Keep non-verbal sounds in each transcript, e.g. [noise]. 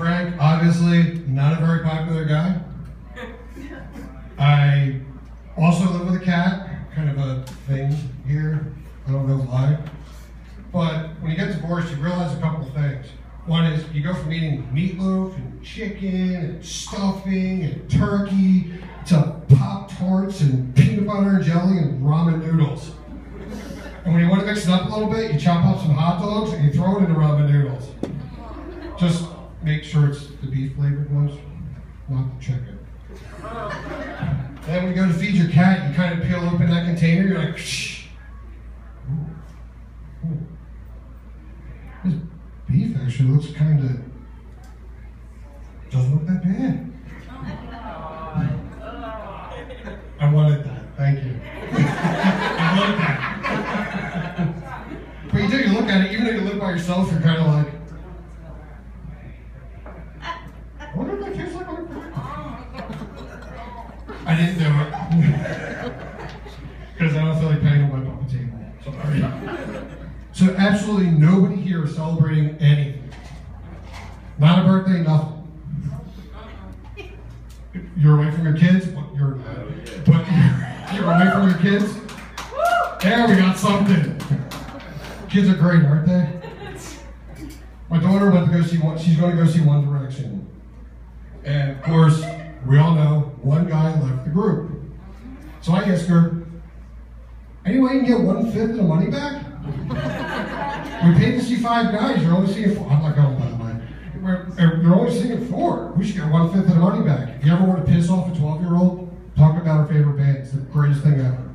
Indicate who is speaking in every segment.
Speaker 1: Frank, obviously not a very popular guy. I also live with a cat, kind of a thing here. I don't know why. But when you get divorced, you realize a couple of things. One is you go from eating meatloaf and chicken and stuffing and turkey to Pop Tarts and peanut butter and jelly and ramen noodles. And when you want to mix it up a little bit, you chop up some hot dogs and you throw it in the ramen noodles. Just make sure it's the beef flavored ones, not the chicken. Then when you go to feed your cat, you kind of peel open that container, you're like, shh. This beef actually looks kind of, doesn't look that bad. I wanted that, thank you. I wanted that. but you do, you look at it, even though you live by yourself, you're kind of like, I wonder if that tastes like other I didn't do it. Because I don't feel like paying my papa table. Sorry. [laughs] So absolutely nobody here is celebrating anything. Not a birthday, nothing. You're away from your kids, you're but you're, you're away from your kids. There we got something. Kids are great, aren't they? My daughter went to go see one. She's going to go see One Direction, and of course, we all know one guy left the group. So I asked her, "Any way you can get one fifth of the money back?" we paid to see five guys. You're only seeing four. I'm not going by the way. We're, you're only seeing four. We should get one fifth of the money back. If you ever want to piss off a 12 year old, talk about our favorite band. It's the greatest thing ever.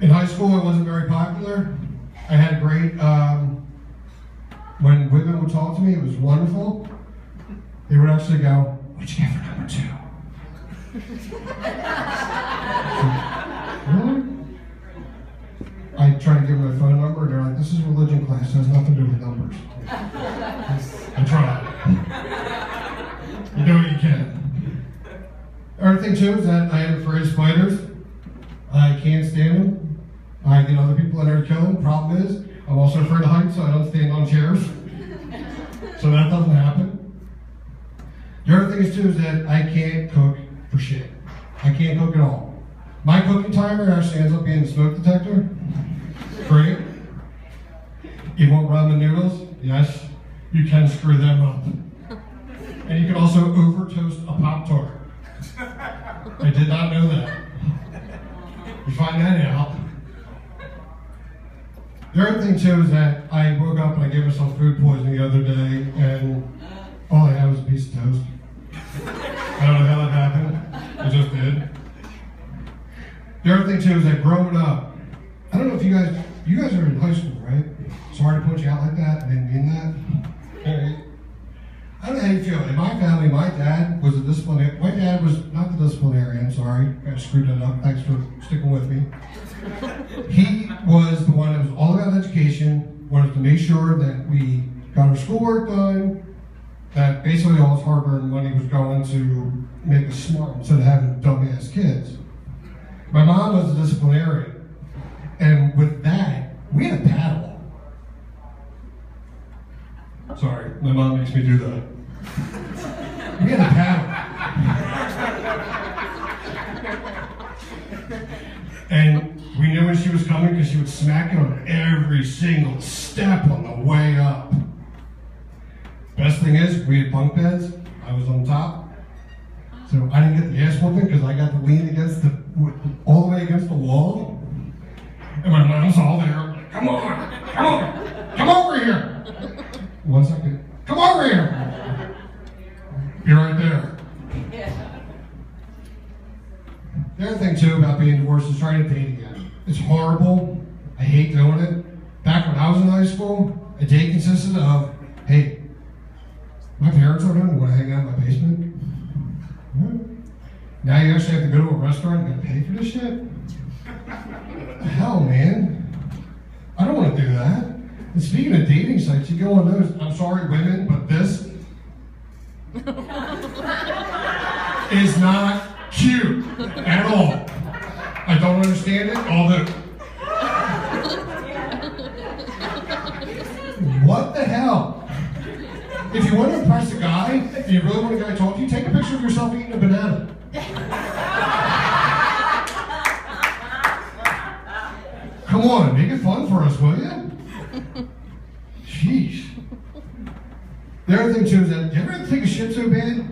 Speaker 1: In high school, I wasn't very popular. I had a great. Um, when women would talk to me, it was wonderful. They would actually go, "What'd you get for number two? [laughs] really? I try to give them my phone number, and they're like, "This is religion class; it has nothing to do with numbers." [laughs] I try. You do what you can. Other thing too is that I am afraid of spiders. I can't stand them. I get other people in there to kill them. Problem is, I'm also afraid of heights, so I don't stand on chairs. So that doesn't happen. The other thing is too is that I can't cook for shit. I can't cook at all. My cooking timer actually ends up being the smoke detector. Great. You want ramen noodles? Yes. You can screw them up. And you can also over toast a Pop Tart. I did not know that. You find that out. The other thing too is that I woke up and I gave myself food poisoning the other day, and all I had was a piece of toast. I don't know how that happened. It just did. The other thing too is that growing up, I don't know if you guys, you guys are in high school, right? Sorry to put you out like that. I didn't mean that. Okay. I don't know how you feel. In my family, my dad was a disciplinarian. My dad was not the disciplinarian. Sorry, I screwed that up. Thanks for sticking with me. He was the one that was all about education. Wanted to make sure that we got our schoolwork done. That basically all his hard-earned money was going to make us smart instead of having dumbass kids. My mom was a disciplinarian, and with that, we had a paddle. Sorry, my mom makes me do that. We had a paddle. And we knew when she was coming because she would smack it on every single step on the way up. Best thing is, we had bunk beds. I was on top. So I didn't get the ass whooping because I got to lean against the, all the way against the wall. And my mom's all there, like, come on, come on, come over here. One second. Come over here. You're right there. The other thing too about being divorced is trying to date again. It's horrible. I hate doing it. Back when I was in high school, a date consisted of, hey, my parents are. You want to hang out in my basement? Now you actually have to go to a restaurant and pay for this shit? Hell, man. I don't want to do that. And speaking of dating sites, you go on those. I'm sorry, women, but this [laughs] is not cute at all. I don't understand it. Although, what the hell? if you want to impress a guy and you really want a guy to talk to you, take a picture of yourself eating a banana. The other thing too is that, do you ever a shit so bad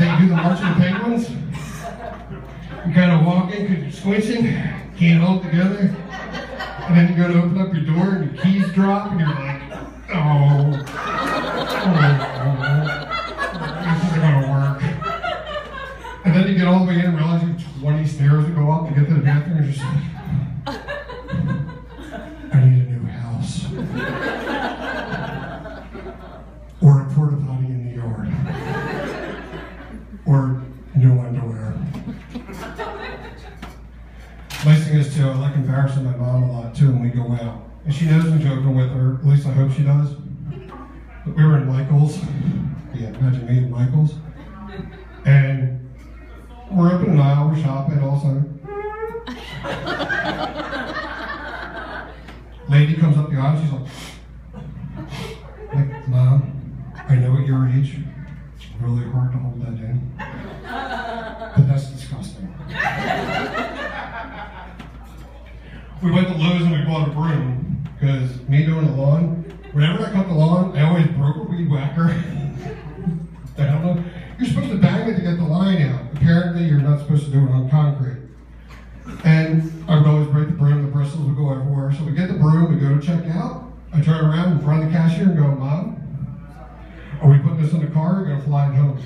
Speaker 1: that you do the march of the penguins? You kind of walk in because you're squinching, can't hold together, and then you go to open up your door and your keys drop and you're like, oh, oh, oh this isn't gonna work. And then you get all the way in and realize you have 20 stairs to go up to get to the bathroom and you're just like, embarrassing my mom a lot too when we go out. And she knows I'm joking with her, at least I hope she does. But we were in Michael's. Yeah, imagine me in Michael's. And we're up in an aisle, we're shopping, all of a sudden. Lady comes up the aisle, she's like, like, Mom, I know at your age, it's really hard to hold that in. But that's disgusting. we went to Lowe's and we bought a broom, because me doing the lawn, whenever I cut the lawn, I always broke a weed whacker. I don't know. You're supposed to bang it to get the line out. Apparently, you're not supposed to do it on concrete. And I would always break the broom, the bristles would go everywhere. So we get the broom, we go to check out. I turn around in front of the cashier and go, Mom, are we putting this in the car or are we gonna fly home?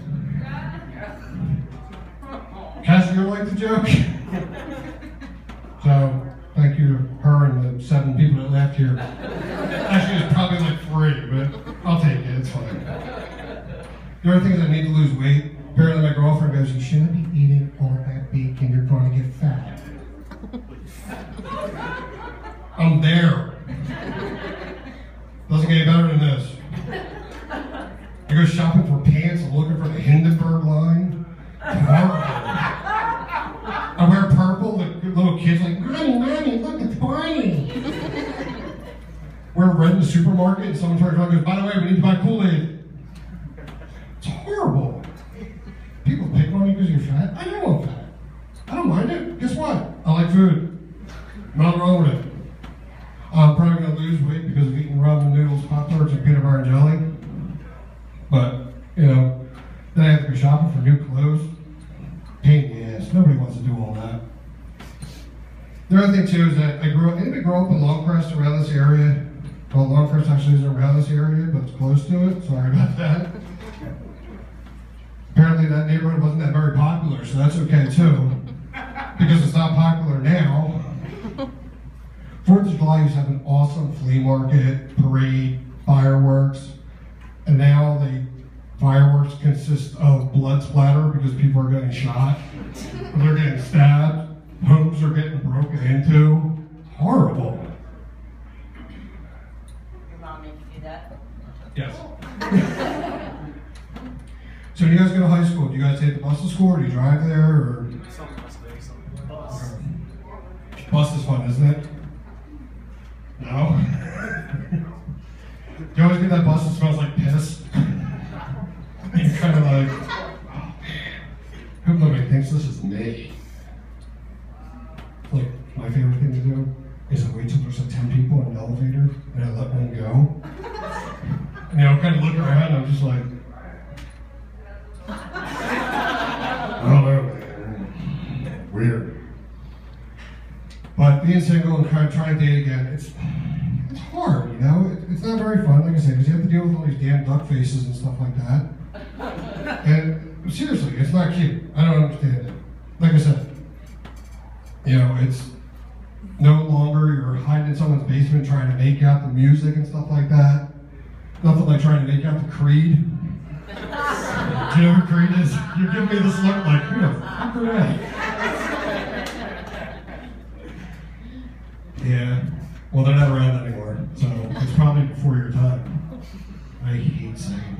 Speaker 1: Cashier liked the joke. [laughs] so thank you to her and the seven people that left here. Actually, it's probably like three, but I'll take it, it's fine. The other thing is I need to lose weight. Apparently my girlfriend goes, you shouldn't be eating all that bacon, you're going to get fat. [laughs] I'm there. Doesn't get any better than this. I go shopping for pants, I'm looking for the Hindenburg line. I wear purple, the little kids like, Mommy, Mommy, look, it's Barney. We're red in the supermarket, and someone turns around and goes, by the way, we need to buy Kool-Aid. It's horrible. People pick on because you're fat. I know I'm fat. I don't mind it. Guess what? I like food. Nothing wrong with it. I'm probably going to lose weight because of eating ramen noodles, Pop Tarts, and peanut butter and jelly. But, you know, then I have to be shopping for new clothes. Pain in the ass. Nobody wants to do all that. The other thing, too, is that I grew up, anybody grow up in Longcrest around this area? Well, Longcrest actually isn't around this area, but it's close to it. Sorry about that. Apparently, that neighborhood wasn't that very popular, so that's okay, too. [laughs] Because it's not popular now. Fourth of July used to have an awesome flea market, parade, fireworks, and now the fireworks consist of blood splatter because people are getting shot, they're getting stabbed, homes are getting broken into. Horrible.
Speaker 2: Your mom made you do that?
Speaker 1: Yes. so, when you guys go to high take the bus to school, or do you drive there, or
Speaker 3: Some bus, some bus.
Speaker 1: bus is fun, isn't it? No. [laughs] you always get that bus that smells like piss. And [laughs] you're kind of like, oh man, hope nobody thinks this is me. Like my favorite thing to do is I wait till there's like ten people in an elevator and I let one go. And I'm kind of look around, and I'm just like, I don't know, Weird. But being single and kind of trying to date again, it's it's hard, you know. It, it's not very fun, like I said, because you have to deal with all these damn duck faces and stuff like that. [laughs] And seriously, it's not cute. I don't understand it. Like I said, you know, it's no longer you're hiding in someone's basement trying to make out the music and stuff like that. Nothing like trying to make out the Creed. [laughs] Do you know what Creed is? You're giving me this look like, who the fuck are they? Yeah. Well, they're not around anymore, so it's probably before your time. I hate saying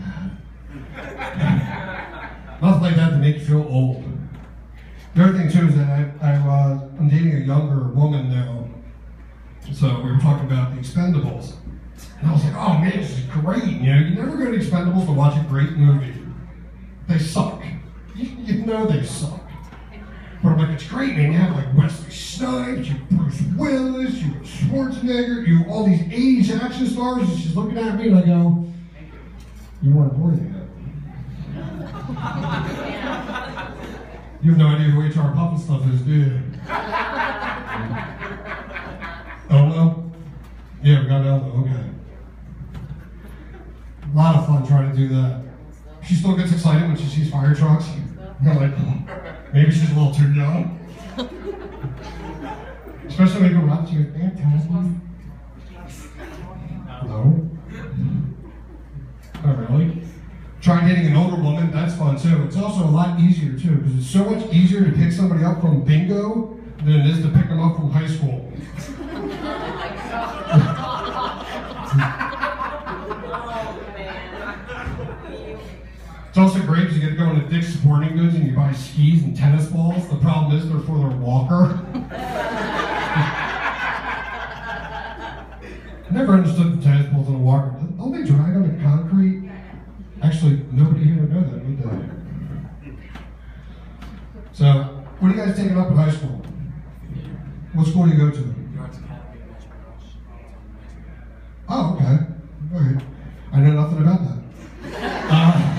Speaker 1: that. Nothing like that to make you feel old. The other thing too is that I, I uh, I'm dating a younger woman now, so we were talking about the Expendables, And I was like, oh man, this is great. You know, you never go to Expendables to watch a great movie. They suck. You, [laughs] you know they suck. But I'm like, it's great, man. You have like Wesley Snipes, you have Bruce Willis, you Schwarzenegger, you all these 80s action stars. And she's looking at me and I go, you weren't born yet. You have no idea who HR Pufnstuf is, do you? Elmo? Yeah, we got Elmo, okay. A lot of fun trying to do that. She still gets excited when she sees fire trucks. You're like, oh. Maybe she's a little too young. Especially when you go up to your fantastic. No. Not really. Try dating an older woman, that's fun too. It's also a lot easier too, because it's so much easier to pick somebody up from bingo than it is to pick them up from high school. [laughs]
Speaker 2: Oh, man.
Speaker 1: It's also great because you get to go into Dick's Sporting Goods and you buy skis and tennis balls. The problem is they're for their walker. [laughs] Never understood the tennis balls in a walker. Don't they drag on the concrete? Actually, nobody here would know that, would they? So, what are you guys taking up in high school? What school do you go to?
Speaker 3: The Arts Academy of National Rush.
Speaker 1: Oh, okay. All right. I know nothing about that. Uh,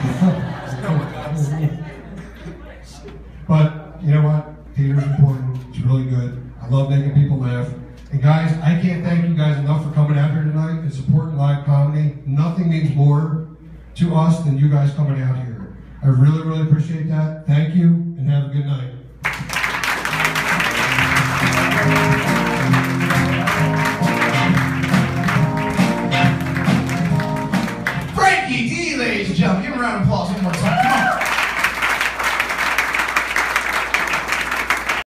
Speaker 1: but you know what? Theater's important. It's really good. I love making people laugh. And guys, I can't thank you guys enough for coming out here tonight and supporting live comedy. Nothing more to us than you guys coming out here. I really, really appreciate that. Thank you, and have a good night.